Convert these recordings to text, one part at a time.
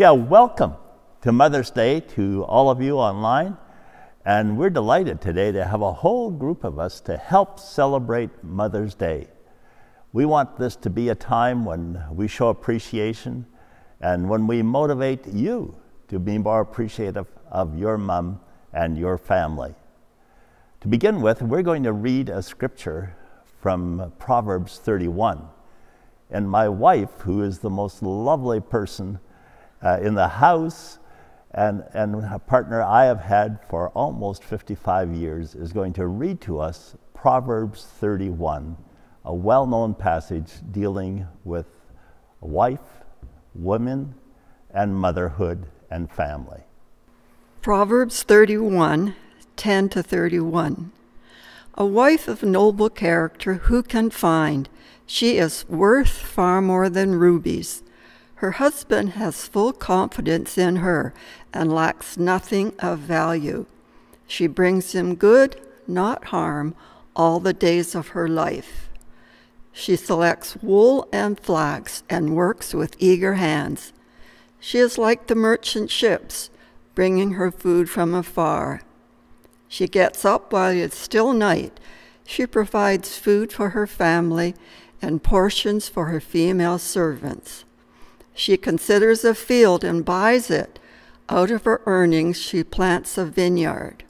Yeah, welcome to Mother's Day to all of you online. And we're delighted today to have a whole group of us to help celebrate Mother's Day. We want this to be a time when we show appreciation and when we motivate you to be more appreciative of your mom and your family. To begin with, we're going to read a scripture from Proverbs 31. And my wife, who is the most lovely person uh, in the house and, and a partner I have had for almost 55 years, is going to read to us Proverbs 31, a well known passage dealing with wife, women, and motherhood and family. Proverbs 31 10 to 31. A wife of noble character who can find? She is worth far more than rubies. Her husband has full confidence in her and lacks nothing of value. She brings him good, not harm, all the days of her life. She selects wool and flax and works with eager hands. She is like the merchant ships bringing her food from afar. She gets up while it's still night. She provides food for her family and portions for her female servants. She considers a field and buys it. Out of her earnings, she plants a vineyard.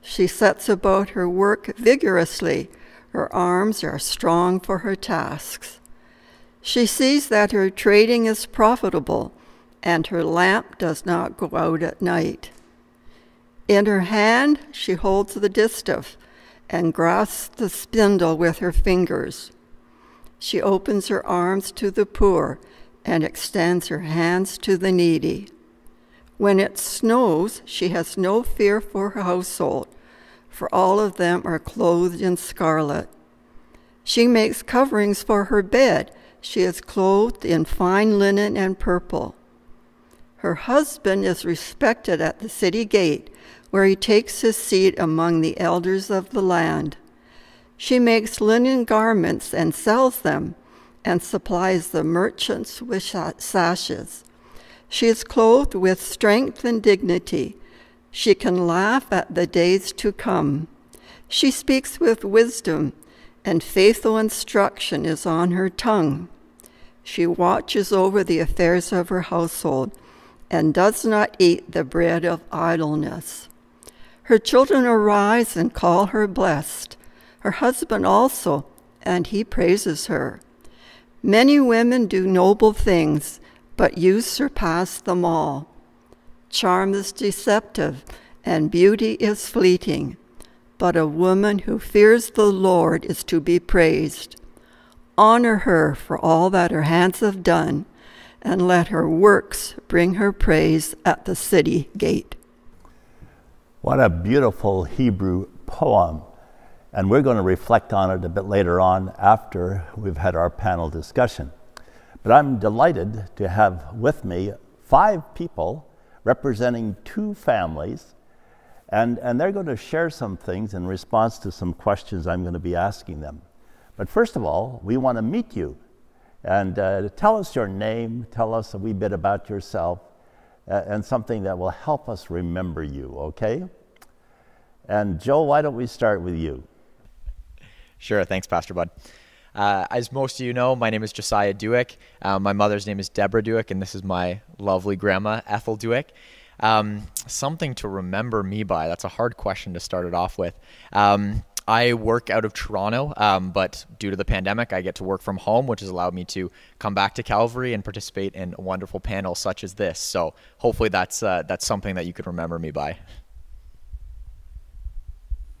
She sets about her work vigorously. Her arms are strong for her tasks. She sees that her trading is profitable and her lamp does not go out at night. In her hand she holds the distaff and grasps the spindle with her fingers. She opens her arms to the poor and extends her hands to the needy. When it snows, she has no fear for her household, for all of them are clothed in scarlet. She makes coverings for her bed. She is clothed in fine linen and purple. Her husband is respected at the city gate, where he takes his seat among the elders of the land. She makes linen garments and sells them, and supplies the merchants with sashes. She is clothed with strength and dignity. She can laugh at the days to come. She speaks with wisdom, and faithful instruction is on her tongue. She watches over the affairs of her household and does not eat the bread of idleness. Her children arise and call her blessed, her husband also, and he praises her. Many women do noble things, but you surpass them all. Charm is deceptive, and beauty is fleeting, but a woman who fears the Lord is to be praised. Honor her for all that her hands have done and let her works bring her praise at the city gate. What a beautiful Hebrew poem. And we're going to reflect on it a bit later on after we've had our panel discussion. But I'm delighted to have with me five people representing two families. And, and they're going to share some things in response to some questions I'm going to be asking them. But first of all, we want to meet you and uh, tell us your name, tell us a wee bit about yourself, uh, and something that will help us remember you, okay? And Joe, why don't we start with you? Sure, thanks, Pastor Bud. Uh, as most of you know, my name is Josiah Duick. Uh, my mother's name is Deborah Duick, and this is my lovely grandma, Ethel Duick. Um, something to remember me by. That's a hard question to start it off with. Um, I work out of Toronto, um, but due to the pandemic, I get to work from home, which has allowed me to come back to Calvary and participate in a wonderful panel such as this. So hopefully that's uh, that's something that you could remember me by.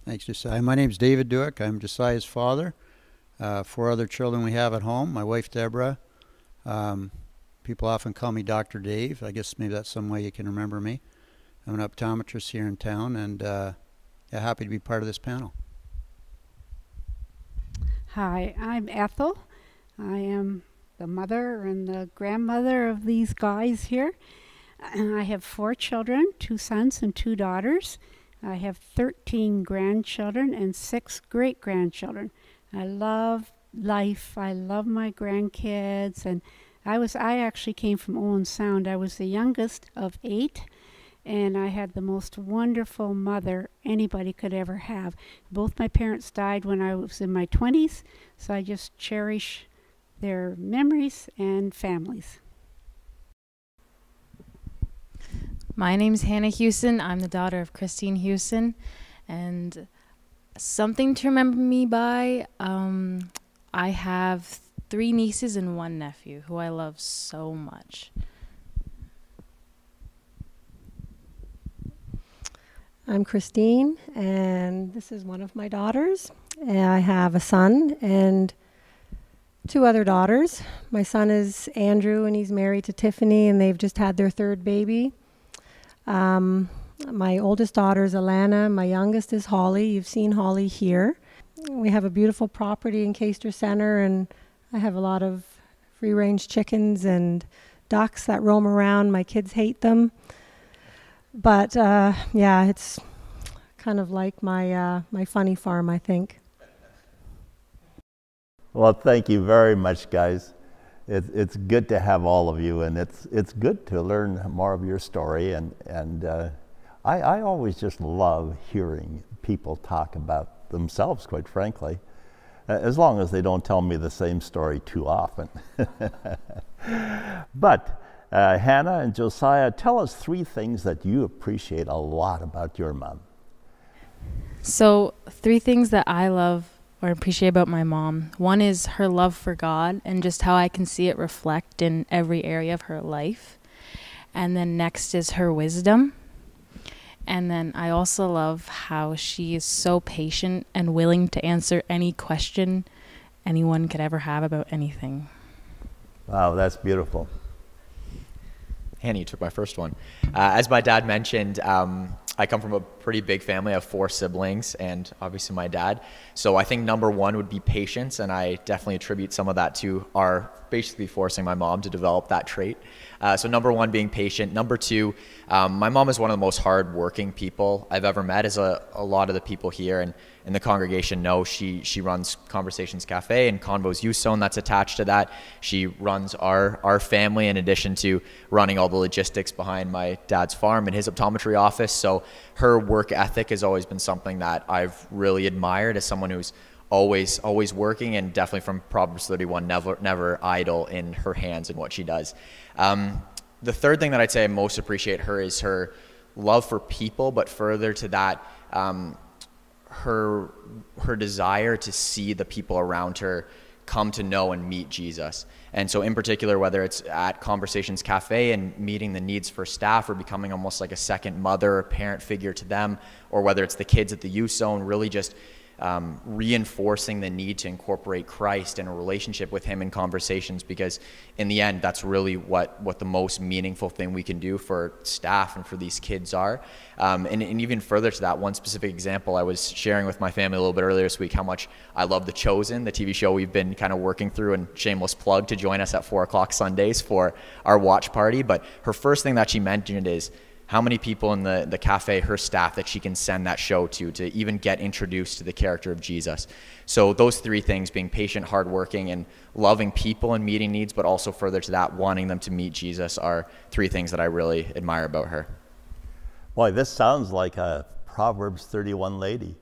Thanks, Josiah. My name is David Duick. I'm Josiah's father. Uh, four other children we have at home. My wife Deborah. Um, people often call me Dr. Dave. I guess maybe that's some way you can remember me. I'm an optometrist here in town, and uh, yeah, happy to be part of this panel. Hi, I'm Ethel. I am the mother and the grandmother of these guys here. I have four children two sons and two daughters. I have 13 grandchildren and six great grandchildren. I love life. I love my grandkids, and I was I actually came from Owen Sound. I was the youngest of eight, and I had the most wonderful mother anybody could ever have. Both my parents died when I was in my 20s, so I just cherish their memories and families. My name's Hannah Houston. I'm the daughter of Christine Houston. And something to remember me by um, I have three nieces and one nephew who I love so much. I'm Christine, and this is one of my daughters. I have a son and two other daughters. My son is Andrew, and he's married to Tiffany, and they've just had their third baby. Um, my oldest daughter is Alana. My youngest is Holly. You've seen Holly here. We have a beautiful property in Caistor Center, and I have a lot of free range chickens and ducks that roam around. My kids hate them. But uh, yeah, it's kind of like my, uh, my funny farm, I think. Well, thank you very much, guys. It, it's good to have all of you, and it's, it's good to learn more of your story. And, and uh, I, I always just love hearing people talk about themselves, quite frankly, as long as they don't tell me the same story too often. but uh, Hannah and Josiah, tell us three things that you appreciate a lot about your mom. So, three things that I love or appreciate about my mom. One is her love for God and just how I can see it reflect in every area of her life. And then next is her wisdom. And then I also love how she is so patient and willing to answer any question anyone could ever have about anything. Wow, that's beautiful. Hannah, you took my first one. Uh, as my dad mentioned, um, I come from a pretty big family. I have four siblings and obviously my dad. So I think number one would be patience, and I definitely attribute some of that to our basically forcing my mom to develop that trait. Uh, so number one being patient. Number two, um, my mom is one of the most hardworking people I've ever met. As a, a lot of the people here and in the congregation know, she she runs Conversations Cafe and Convos Youth Zone that's attached to that. She runs our our family in addition to running all the logistics behind my dad's farm and his optometry office. So her work ethic has always been something that I've really admired as someone who's always always working and definitely from Proverbs 31 never never idle in her hands and what she does. Um, the third thing that I'd say I most appreciate her is her love for people, but further to that, um, her her desire to see the people around her come to know and meet Jesus. And so, in particular, whether it's at Conversations Cafe and meeting the needs for staff or becoming almost like a second mother or parent figure to them, or whether it's the kids at the youth zone, really just um, reinforcing the need to incorporate Christ and a relationship with Him in conversations because, in the end, that's really what, what the most meaningful thing we can do for staff and for these kids are. Um, and, and even further to that, one specific example I was sharing with my family a little bit earlier this week how much I love The Chosen, the TV show we've been kind of working through, and shameless plug to join us at 4 o'clock Sundays for our watch party. But her first thing that she mentioned is, how many people in the, the cafe, her staff, that she can send that show to to even get introduced to the character of Jesus. So those three things being patient, hardworking, and loving people and meeting needs, but also further to that, wanting them to meet Jesus are three things that I really admire about her. Boy, this sounds like a Proverbs 31 lady.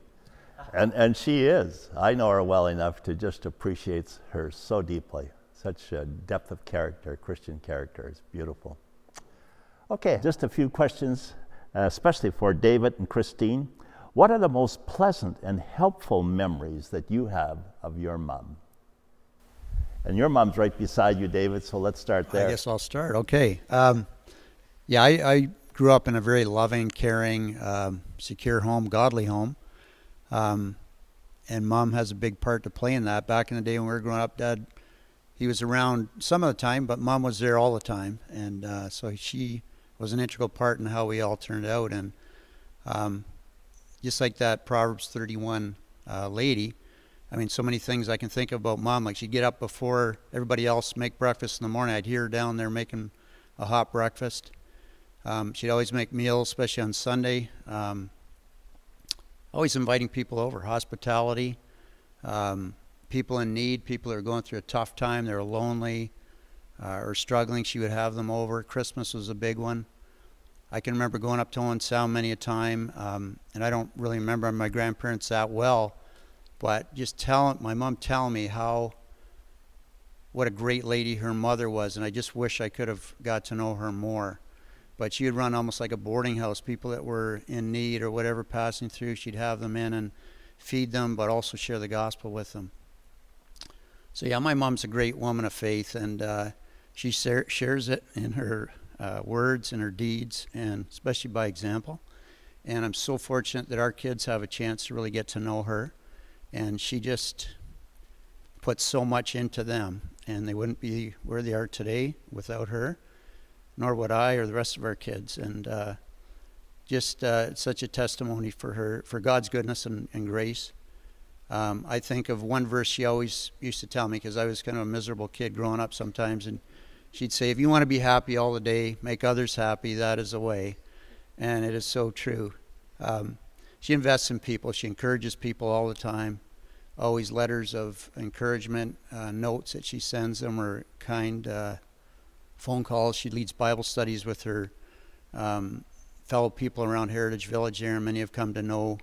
And, and she is. I know her well enough to just appreciate her so deeply. Such a depth of character, Christian character. It's beautiful. Okay, just a few questions, uh, especially for David and Christine. What are the most pleasant and helpful memories that you have of your mom? And your mom's right beside you, David, so let's start there. I guess I'll start. Okay. Um, yeah, I, I, grew up in a very loving, caring, um, secure home, godly home. Um, and mom has a big part to play in that. Back in the day when we were growing up, dad, he was around some of the time, but mom was there all the time. And uh, so she was an integral part in how we all turned out. And um, just like that Proverbs 31 uh, lady, I mean, so many things I can think about mom. Like she'd get up before everybody else, make breakfast in the morning. I'd hear her down there making a hot breakfast. Um, she'd always make meals, especially on Sunday. Um, always inviting people over, hospitality, um, people in need, people who are going through a tough time, they're lonely. Uh, are struggling, she would have them over. Christmas was a big one. I can remember going up to Owen Sound many a time, um, and I don't really remember my grandparents that well, but just telling my mom telling me how what a great lady her mother was, and I just wish I could have got to know her more. But she would run almost like a boarding house. People that were in need or whatever passing through, she'd have them in and feed them, but also share the gospel with them. So yeah, my mom's a great woman of faith, and uh, she shares it in her uh, words and her deeds, and especially by example. And I'm so fortunate that our kids have a chance to really get to know her, and she just puts so much into them and they wouldn't be where they are today without her, nor would I or the rest of our kids. And uh, just uh, such a testimony for her, for God's goodness and, and grace. Um, I think of one verse she always used to tell me because I was kind of a miserable kid growing up sometimes, and she'd say, "If you want to be happy all the day, make others happy. That is the way," and it is so true. Um, she invests in people. She encourages people all the time always letters of encouragement, uh, notes that she sends them, or kind uh, phone calls. She leads Bible studies with her um, fellow people around Heritage Village there, and many have come to know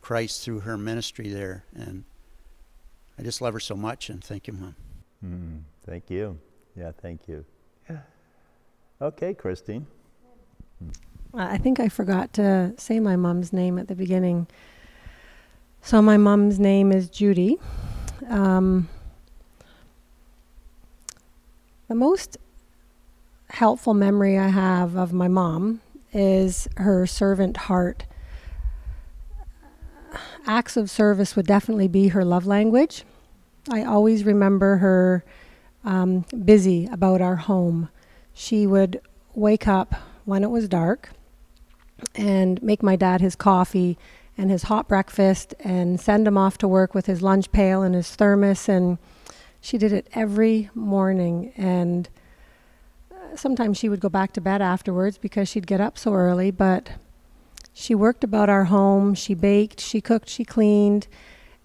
Christ through her ministry there. And I just love her so much, and thank you, Mom. Mm, thank you. Yeah, thank you. Okay, Christine. I think I forgot to say my mom's name at the beginning. So my mom's name is Judy. Um, the most helpful memory I have of my mom is her servant heart. Acts of service would definitely be her love language. I always remember her um, busy about our home. She would wake up when it was dark and make my dad his coffee and his hot breakfast and send him off to work with his lunch pail and his thermos. And she did it every morning. And uh, sometimes she would go back to bed afterwards because she'd get up so early. But she worked about our home. She baked, she cooked, she cleaned.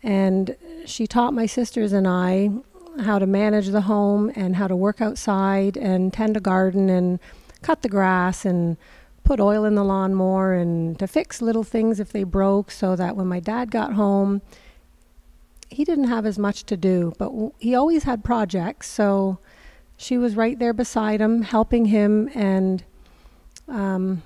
And she taught my sisters and I how to manage the home and how to work outside and tend a garden and cut the grass and put oil in the lawnmower and to fix little things if they broke so that when my dad got home, he didn't have as much to do, but he always had projects. So she was right there beside him, helping him. And um,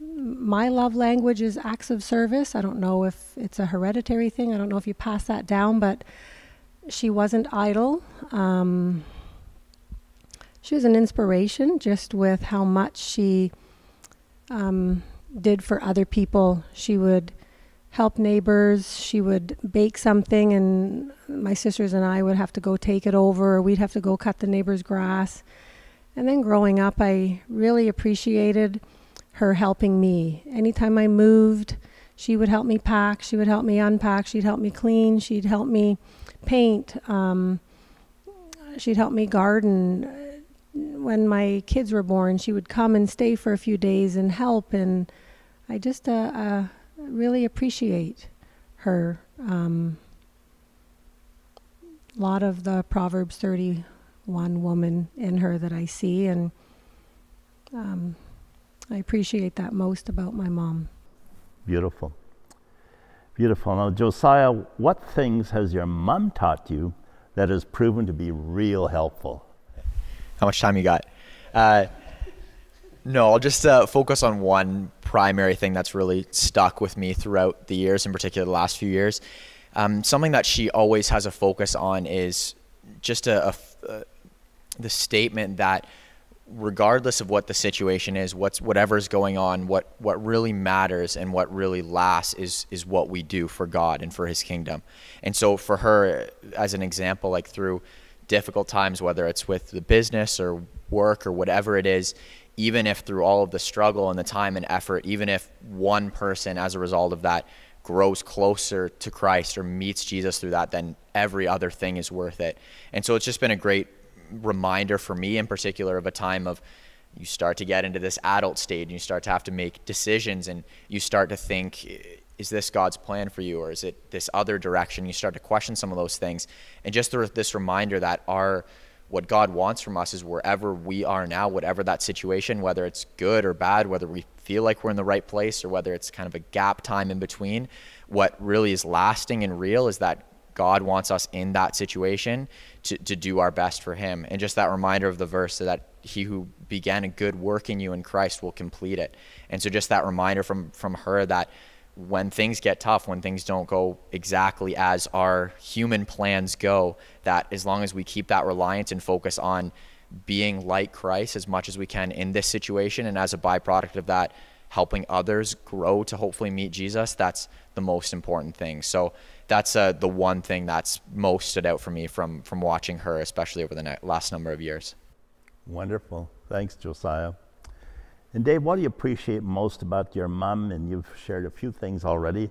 my love language is acts of service. I don't know if it's a hereditary thing, I don't know if you pass that down, but she wasn't idle. Um, she was an inspiration just with how much she um, did for other people. She would help neighbors. She would bake something, and my sisters and I would have to go take it over, we'd have to go cut the neighbor's grass. And then growing up, I really appreciated her helping me. Anytime I moved, she would help me pack, she would help me unpack, she'd help me clean, she'd help me paint, um, she'd help me garden when my kids were born, she would come and stay for a few days and help, and I just uh, uh, really appreciate her. Um, a lot of the Proverbs 31 woman in her that I see, and um, I appreciate that most about my mom. Beautiful. Beautiful. Now, Josiah, what things has your mom taught you that has proven to be real helpful? how much time you got. Uh, no, I'll just uh, focus on one primary thing that's really stuck with me throughout the years, in particular the last few years. Um, something that she always has a focus on is just a, a, a, the statement that regardless of what the situation is, what's whatever's going on, what what really matters and what really lasts is is what we do for God and for His kingdom. And so, for her, as an example, like through difficult times, whether it's with the business or work or whatever it is, even if through all of the struggle and the time and effort, even if one person as a result of that grows closer to Christ or meets Jesus through that, then every other thing is worth it. And so it's just been a great reminder for me in particular of a time of you start to get into this adult stage and you start to have to make decisions and you start to think is this God's plan for you or is it this other direction? You start to question some of those things. And just this reminder that our what God wants from us is wherever we are now, whatever that situation, whether it's good or bad, whether we feel like we're in the right place or whether it's kind of a gap time in between, what really is lasting and real is that God wants us in that situation to, to do our best for Him. And just that reminder of the verse that He who began a good work in you in Christ will complete it. And so just that reminder from, from her that when things get tough, when things don't go exactly as our human plans go, that as long as we keep that reliance and focus on being like Christ as much as we can in this situation, and as a byproduct of that, helping others grow to hopefully meet Jesus, that's the most important thing. So that's uh, the one thing that's most stood out for me from from watching her, especially over the last number of years. Wonderful. Thanks, Josiah. And Dave, what do you appreciate most about your mom? And you've shared a few things already,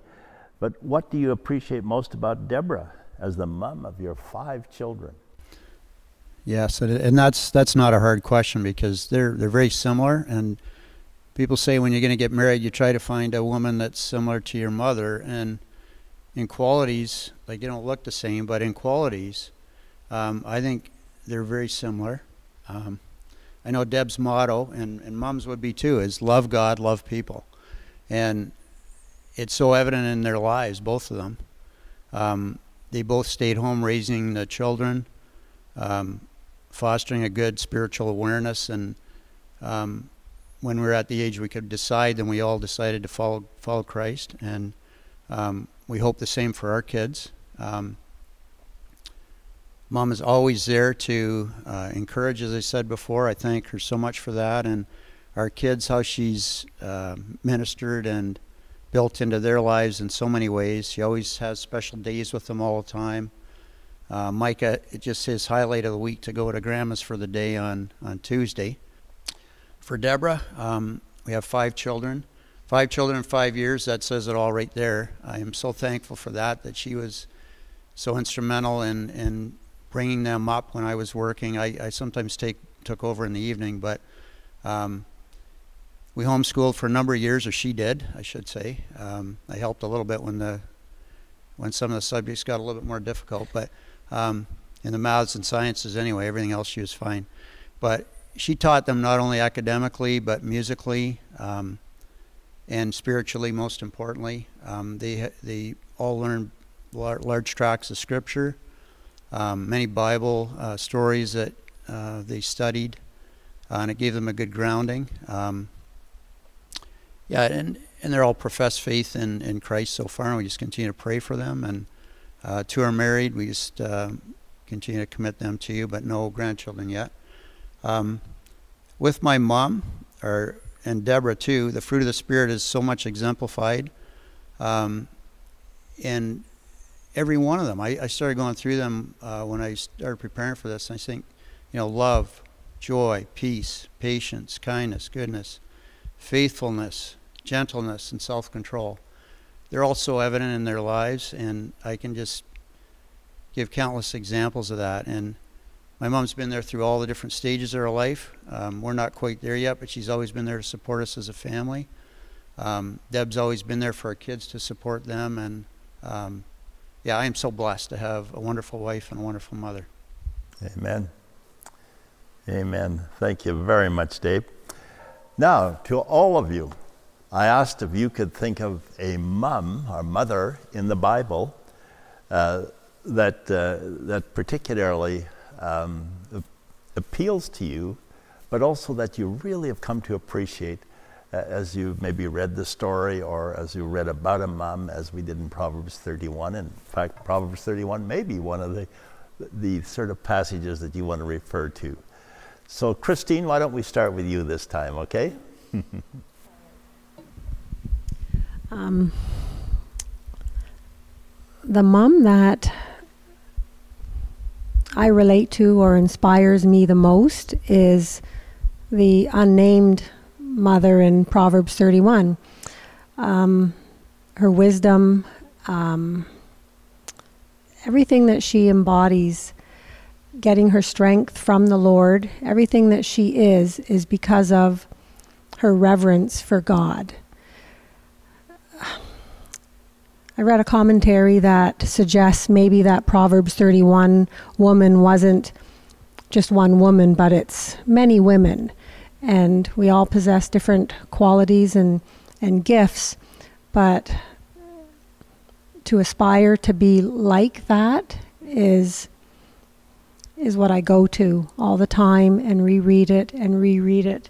but what do you appreciate most about Deborah as the mom of your five children? Yes, and that's that's not a hard question because they're they're very similar. And people say when you're going to get married, you try to find a woman that's similar to your mother. And in qualities, like they don't look the same, but in qualities, um, I think they're very similar. Um, I know Deb's motto, and, and mom's would be too, is love God, love people. And it's so evident in their lives, both of them. Um, they both stayed home raising the children, um, fostering a good spiritual awareness. And um, when we were at the age we could decide, then we all decided to follow, follow Christ. And um, we hope the same for our kids. Um, Mom is always there to uh, encourage, as I said before. I thank her so much for that. And our kids, how she's uh, ministered and built into their lives in so many ways. She always has special days with them all the time. Uh, Micah, it just his highlight of the week to go to Grandma's for the day on, on Tuesday. For Deborah, um, we have five children. Five children in five years, that says it all right there. I am so thankful for that, that she was so instrumental in, in bringing them up when I was working. I, I sometimes take took over in the evening, but um, we homeschooled for a number of years, or she did, I should say. Um, I helped a little bit when the when some of the subjects got a little bit more difficult, but um, in the maths and sciences anyway, everything else she was fine. But she taught them not only academically but musically um, and spiritually, most importantly. Um, they they all learned large tracts of scripture um, many Bible uh, stories that uh, they studied, uh, and it gave them a good grounding. Um, yeah, and and they're all professed faith in, in Christ so far, and we just continue to pray for them. And uh, two are married. We just uh, continue to commit them to you, but no grandchildren yet. Um, with my mom, or and Deborah too, the fruit of the Spirit is so much exemplified. Um, and every one of them. I, I started going through them uh, when I started preparing for this. I think, you know, love, joy, peace, patience, kindness, goodness, faithfulness, gentleness, and self control. They're all so evident in their lives, and I can just give countless examples of that. And my mom's been there through all the different stages of her life. Um, we're not quite there yet, but she's always been there to support us as a family. Um, Deb's always been there for our kids to support them, and um, yeah, I am so blessed to have a wonderful wife and a wonderful mother. Amen. Amen. Thank you very much, Dave. Now, to all of you, I asked if you could think of a mom or mother in the Bible uh, that, uh, that particularly um, appeals to you, but also that you really have come to appreciate as you maybe read the story or as you read about a mom, as we did in Proverbs 31. In fact, Proverbs 31 may be one of the, the sort of passages that you want to refer to. So, Christine, why don't we start with you this time, okay? um, the mom that I relate to or inspires me the most is the unnamed mother in Proverbs 31. Um, her wisdom, um, everything that she embodies, getting her strength from the Lord, everything that she is, is because of her reverence for God. I read a commentary that suggests maybe that Proverbs 31 woman wasn't just one woman, but it's many women. And we all possess different qualities and, and gifts. But to aspire to be like that is is what I go to all the time and reread it and reread it.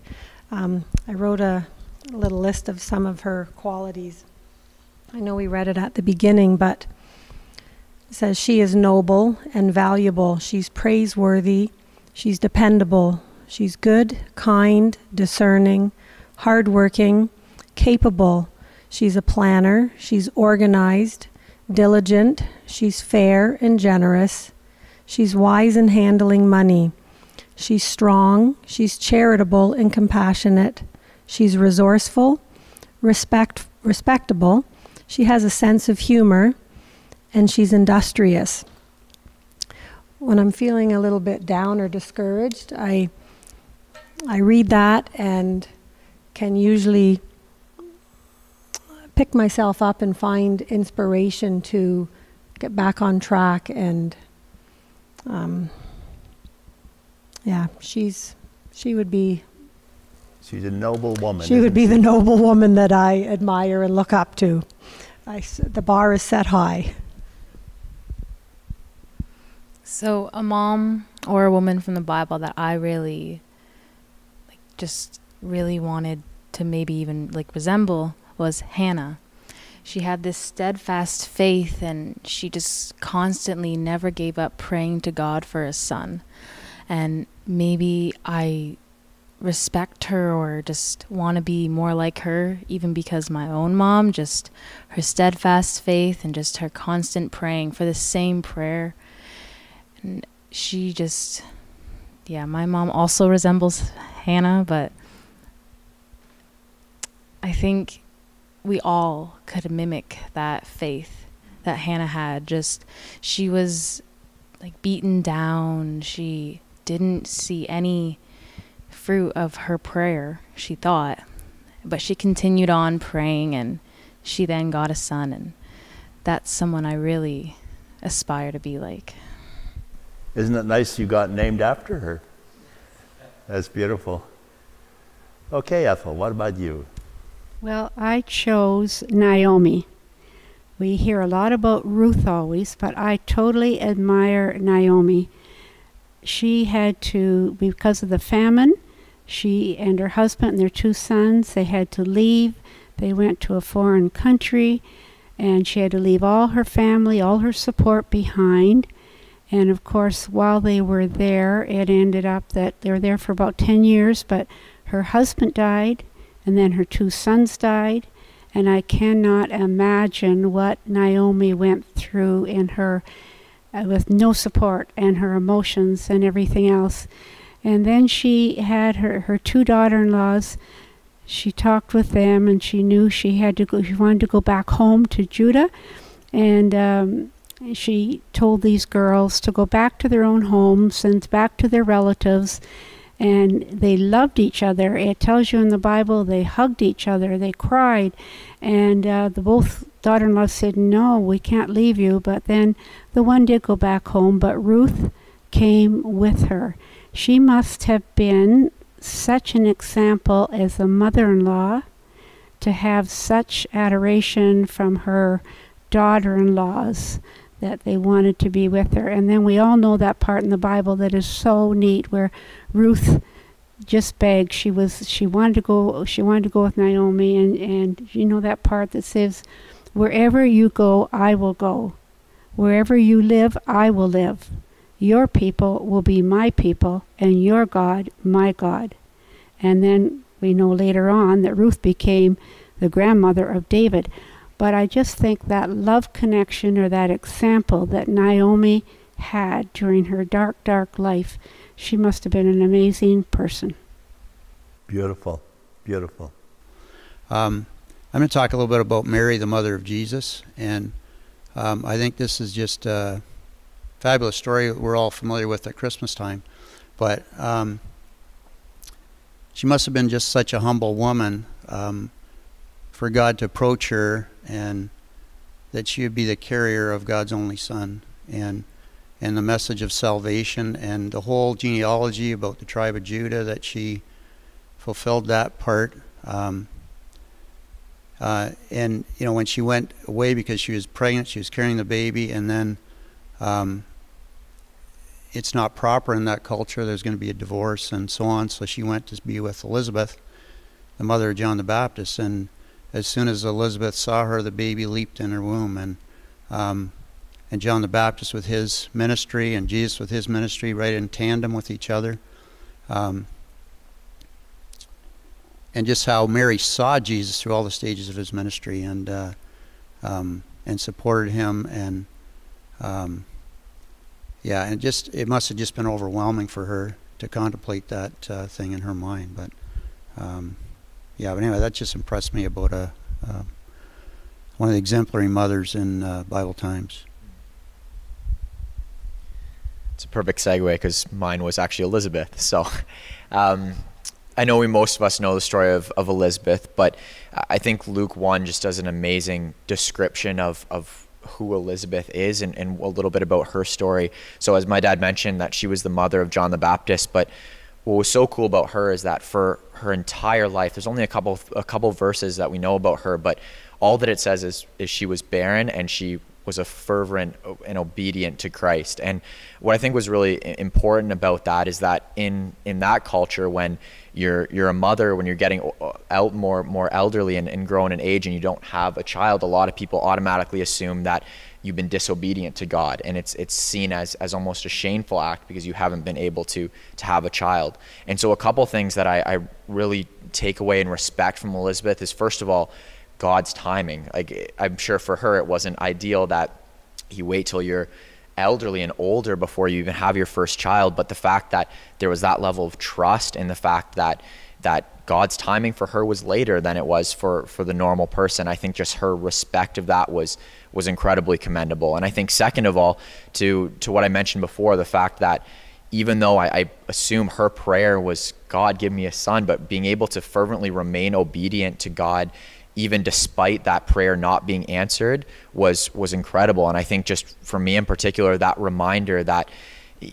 Um, I wrote a little list of some of her qualities. I know we read it at the beginning, but it says she is noble and valuable. She's praiseworthy. She's dependable. She's good, kind, discerning, hardworking, capable. She's a planner. She's organized, diligent. She's fair and generous. She's wise in handling money. She's strong. She's charitable and compassionate. She's resourceful, respect, respectable. She has a sense of humor, and she's industrious. When I'm feeling a little bit down or discouraged, I I read that and can usually pick myself up and find inspiration to get back on track and um, yeah, she's she would be She's a noble woman. she would be she? the noble woman that I admire and look up to. I the bar is set high. So, a mom or a woman from the Bible that I really, like, just really wanted to maybe even like resemble was Hannah. She had this steadfast faith and she just constantly never gave up praying to God for a son. And maybe I respect her or just want to be more like her, even because my own mom, just her steadfast faith and just her constant praying for the same prayer. And she just, yeah, my mom also resembles Hannah, but I think we all could mimic that faith that Hannah had. Just, she was like beaten down. She didn't see any fruit of her prayer, she thought. But she continued on praying and she then got a son. And that's someone I really aspire to be like. Isn't it nice you got named after her? That's beautiful. Okay, Ethel, what about you? Well, I chose Naomi. We hear a lot about Ruth always, but I totally admire Naomi. She had to, because of the famine, she and her husband and their two sons, they had to leave. They went to a foreign country, and she had to leave all her family, all her support behind. And of course, while they were there, it ended up that they were there for about 10 years, but her husband died, and then her two sons died. And I cannot imagine what Naomi went through in her, uh, with no support and her emotions and everything else. And then she had her, her two daughter in laws. She talked with them, and she knew she had to go, she wanted to go back home to Judah. And um, she told these girls to go back to their own homes and back to their relatives and they loved each other. It tells you in the Bible they hugged each other, they cried, and uh, the both daughter-in-laws said, "No, we can't leave you." But then the one did go back home, but Ruth came with her. She must have been such an example as a mother-in-law to have such adoration from her daughter-in-laws that they wanted to be with her. And then we all know that part in the Bible that is so neat where Ruth just begged. She was she wanted to go she wanted to go with Naomi and, and you know that part that says, Wherever you go, I will go. Wherever you live, I will live. Your people will be my people, and your God my God. And then we know later on that Ruth became the grandmother of David. But I just think that love connection or that example that Naomi had during her dark, dark life, she must have been an amazing person. Beautiful, beautiful. Um, I'm going to talk a little bit about Mary, the mother of Jesus, and um, I think this is just a fabulous story we're all familiar with at Christmas time. But um, she must have been just such a humble woman um, for God to approach her and that she would be the carrier of God's only Son. And and the message of salvation and the whole genealogy about the tribe of Judah that she fulfilled that part. Um, uh, and you know when she went away because she was pregnant, she was carrying the baby, and then um, it's not proper in that culture. There's going to be a divorce and so on. So she went to be with Elizabeth, the mother of John the Baptist, and as soon as Elizabeth saw her, the baby leaped in her womb, and um, and John the Baptist with his ministry and Jesus with his ministry, right in tandem with each other. Um, and just how Mary saw Jesus through all the stages of his ministry and uh, um, and supported him and um, yeah, and just it must have just been overwhelming for her to contemplate that uh, thing in her mind. But um, yeah, but anyway, that just impressed me about a uh, one of the exemplary mothers in uh, Bible times. It's a perfect segue because mine was actually Elizabeth. So. Um, I know we most of us know the story of, of Elizabeth, but I think Luke 1 just does an amazing description of, of who Elizabeth is and, and a little bit about her story. So, as my dad mentioned, that she was the mother of John the Baptist, but what was so cool about her is that for her entire life, there's only a couple a couple verses that we know about her, but all that it says is is she was barren and she was a fervent and obedient to Christ. And what I think was really important about that is that in in that culture, when you're you're a mother, when you're getting out more more elderly and, and grown in age, and you don't have a child, a lot of people automatically assume that you've been disobedient to God, and it's it's seen as as almost a shameful act because you haven't been able to to have a child. And so, a couple things that I, I really take away and respect from Elizabeth is first of all God's timing. Like I'm sure for her it wasn't ideal that you wait till you're elderly and older before you even have your first child, but the fact that there was that level of trust and the fact that that God's timing for her was later than it was for for the normal person. I think just her respect of that was was incredibly commendable. And I think second of all, to to what I mentioned before, the fact that even though I, I, assume her prayer was God give me a son, but being able to fervently remain obedient to God even despite that prayer not being answered was was incredible. And i think just for me in particular that reminder that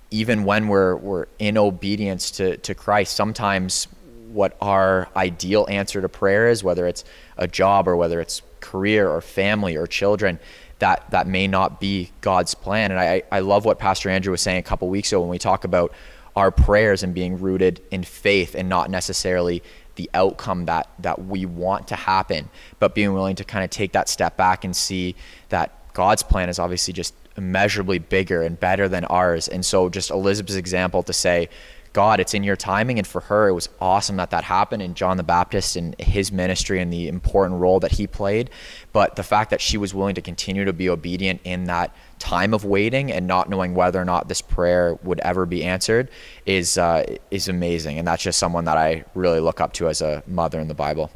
even when we're we're in obedience to to Christ sometimes what our ideal answer to prayer is whether it's a job or whether it's career or family or children that that may not be God's plan. And I I love what Pastor Andrew was saying a couple weeks ago when we talk about our prayers and being rooted in faith and not necessarily the outcome that that we want to happen, but being willing to kind of take that step back and see that God's plan is obviously just immeasurably bigger and better than ours. And so, just Elizabeth's example to say, God, it's in your timing. And for her, it was awesome that that happened and John the Baptist and his ministry and the important role that he played. But the fact that she was willing to continue to be obedient in that time of waiting and not knowing whether or not this prayer would ever be answered is, uh, is amazing. And that's just someone that I really look up to as a mother in the Bible.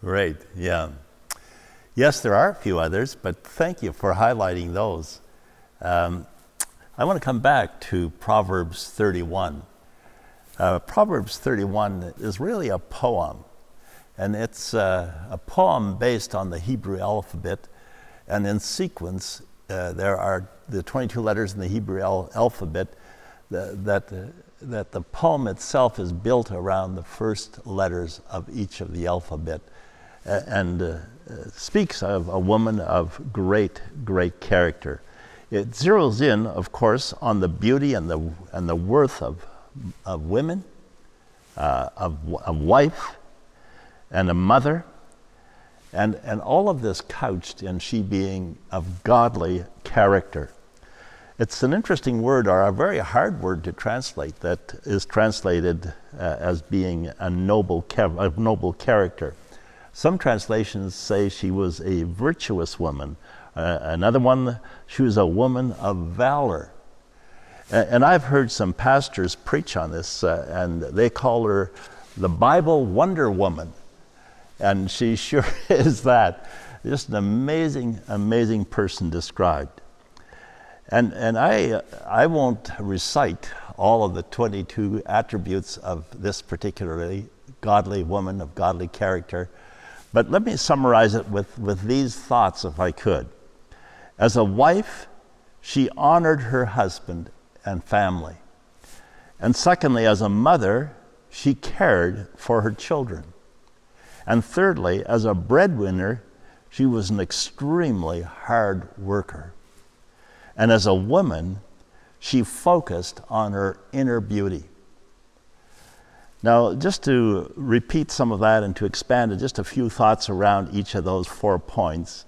Great, yeah. Yes, there are a few others, but thank you for highlighting those. Um, I want to come back to Proverbs 31. Uh, Proverbs 31 is really a poem, and it's uh, a poem based on the Hebrew alphabet. And in sequence, uh, there are the 22 letters in the Hebrew al- alphabet that, that, uh, that the poem itself is built around the first letters of each of the alphabet and uh, speaks of a woman of great, great character. It zeroes in, of course, on the beauty and the, and the worth of of women, uh, of a wife, and a mother, and, and all of this couched in she being of godly character. It's an interesting word, or a very hard word to translate, that is translated uh, as being a noble, a noble character. Some translations say she was a virtuous woman. Uh, another one, she was a woman of valor. And I've heard some pastors preach on this, uh, and they call her the Bible Wonder Woman. And she sure is that. Just an amazing, amazing person described. And, and I, I won't recite all of the 22 attributes of this particularly godly woman of godly character, but let me summarize it with, with these thoughts if I could. As a wife, she honored her husband and family. And secondly, as a mother, she cared for her children. And thirdly, as a breadwinner, she was an extremely hard worker. And as a woman, she focused on her inner beauty. Now, just to repeat some of that and to expand it, just a few thoughts around each of those four points.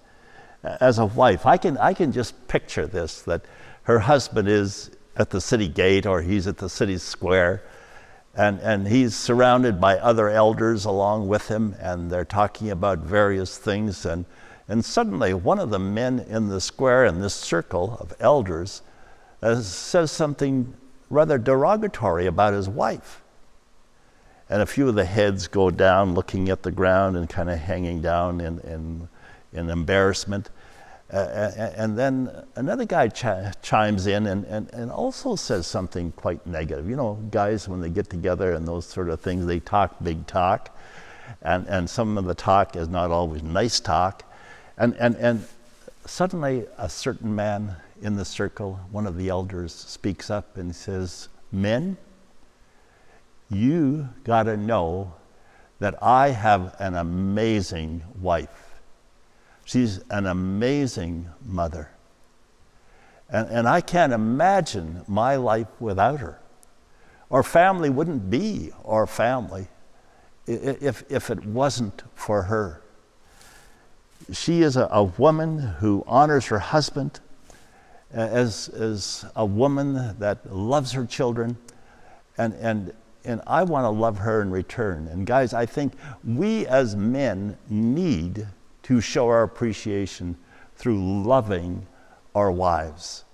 As a wife, I can, I can just picture this that her husband is at the city gate or he's at the city square and, and he's surrounded by other elders along with him and they're talking about various things and, and suddenly one of the men in the square in this circle of elders uh, says something rather derogatory about his wife and a few of the heads go down looking at the ground and kind of hanging down in, in, in embarrassment. Uh, and then another guy ch- chimes in and, and, and also says something quite negative. You know, guys, when they get together and those sort of things, they talk big talk. And, and some of the talk is not always nice talk. And, and, and suddenly, a certain man in the circle, one of the elders, speaks up and says, Men, you got to know that I have an amazing wife. She's an amazing mother. And, and I can't imagine my life without her. Our family wouldn't be our family if, if it wasn't for her. She is a, a woman who honors her husband as, as a woman that loves her children and, and and I want to love her in return. And guys, I think we as men need to show our appreciation through loving our wives.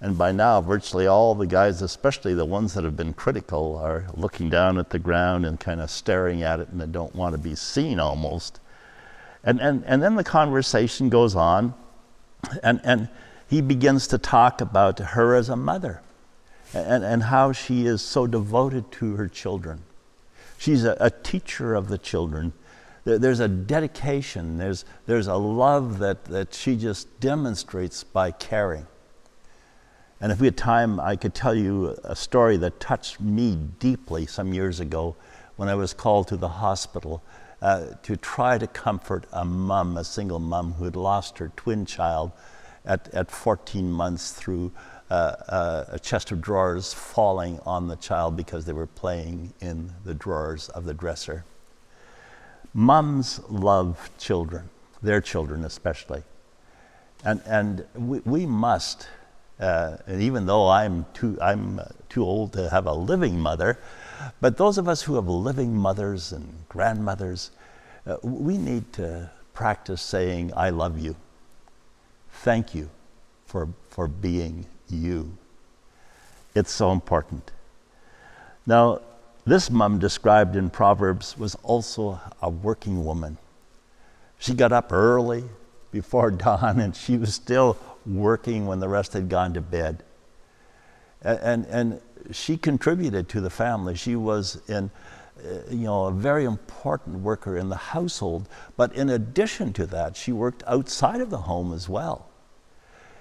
And by now, virtually all the guys, especially the ones that have been critical, are looking down at the ground and kind of staring at it and they don't want to be seen almost. And, and, and then the conversation goes on, and, and he begins to talk about her as a mother and, and how she is so devoted to her children. She's a, a teacher of the children. There, there's a dedication, there's, there's a love that, that she just demonstrates by caring. And if we had time, I could tell you a story that touched me deeply some years ago when I was called to the hospital uh, to try to comfort a mom, a single mom who had lost her twin child at, at 14 months through uh, uh, a chest of drawers falling on the child because they were playing in the drawers of the dresser. Mums love children, their children especially. And, and we, we must, uh, and even though I'm too, I'm too old to have a living mother, but those of us who have living mothers and grandmothers, uh, we need to practice saying, I love you. Thank you for, for being you. It's so important. Now, this mom described in Proverbs was also a working woman. She got up early before dawn and she was still working when the rest had gone to bed. And, and, and she contributed to the family. She was in, uh, you know, a very important worker in the household. But in addition to that, she worked outside of the home as well.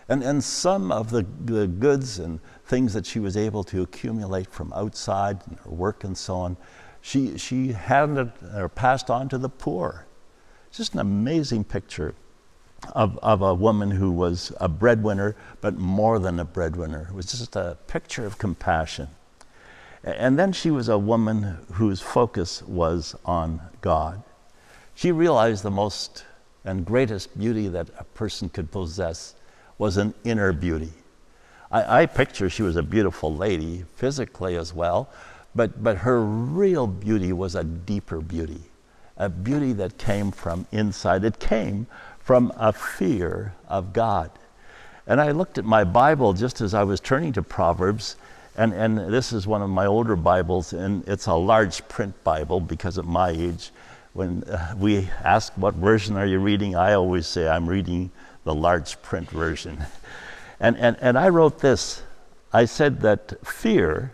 And, and some of the, the goods and things that she was able to accumulate from outside and her work and so on, she, she handed or passed on to the poor. Just an amazing picture of, of a woman who was a breadwinner, but more than a breadwinner. It was just a picture of compassion. And then she was a woman whose focus was on God. She realized the most and greatest beauty that a person could possess was an inner beauty. I, I picture she was a beautiful lady, physically as well, but, but her real beauty was a deeper beauty, a beauty that came from inside. It came from a fear of God. And I looked at my Bible just as I was turning to Proverbs, and, and this is one of my older Bibles, and it's a large print Bible because at my age, when uh, we ask what version are you reading, I always say I'm reading the large print version. And, and, and I wrote this I said that fear,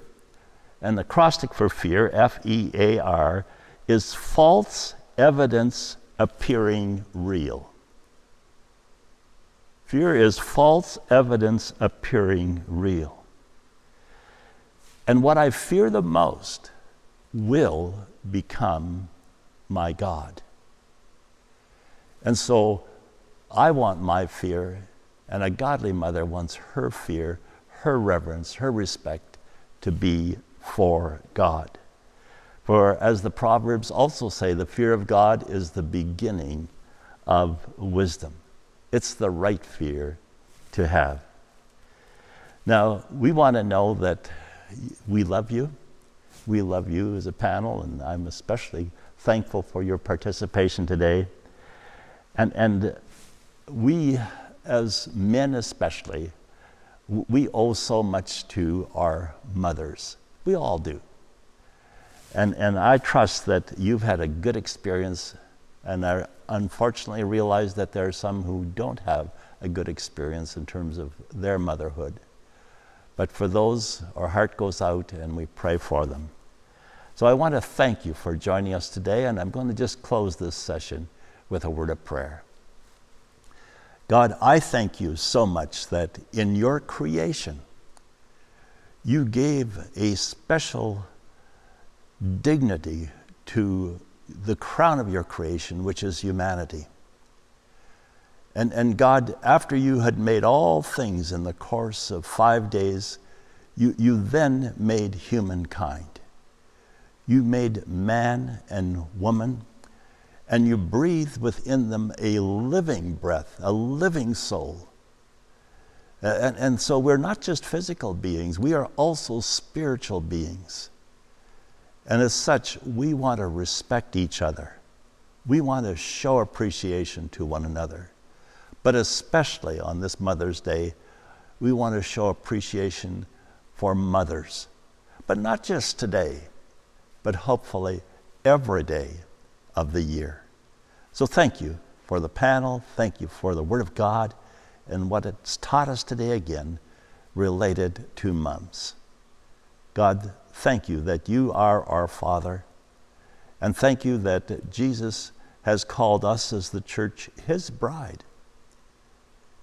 and the acrostic for fear, F E A R, is false evidence appearing real. Fear is false evidence appearing real. And what I fear the most will become my God. And so I want my fear, and a godly mother wants her fear, her reverence, her respect to be for God. For as the Proverbs also say, the fear of God is the beginning of wisdom. It's the right fear to have. Now, we want to know that we love you. We love you as a panel, and I'm especially thankful for your participation today. And, and we, as men especially, we owe so much to our mothers. We all do. And, and I trust that you've had a good experience, and I unfortunately realize that there are some who don't have a good experience in terms of their motherhood. But for those, our heart goes out and we pray for them. So I want to thank you for joining us today, and I'm going to just close this session with a word of prayer. God, I thank you so much that in your creation, you gave a special dignity to the crown of your creation, which is humanity. And, and God, after you had made all things in the course of five days, you, you then made humankind. You made man and woman and you breathe within them a living breath, a living soul. And, and so we're not just physical beings, we are also spiritual beings. And as such, we want to respect each other. We want to show appreciation to one another. But especially on this Mother's Day, we want to show appreciation for mothers. But not just today, but hopefully every day of the year. So thank you for the panel. Thank you for the Word of God and what it's taught us today again related to mums. God, thank you that you are our Father. And thank you that Jesus has called us as the church his bride.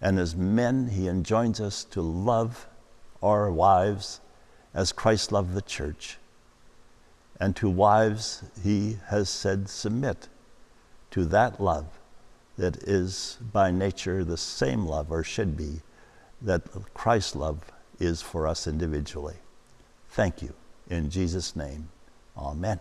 And as men, he enjoins us to love our wives as Christ loved the church. And to wives, he has said, submit to that love that is by nature the same love, or should be, that Christ's love is for us individually. Thank you. In Jesus' name, amen.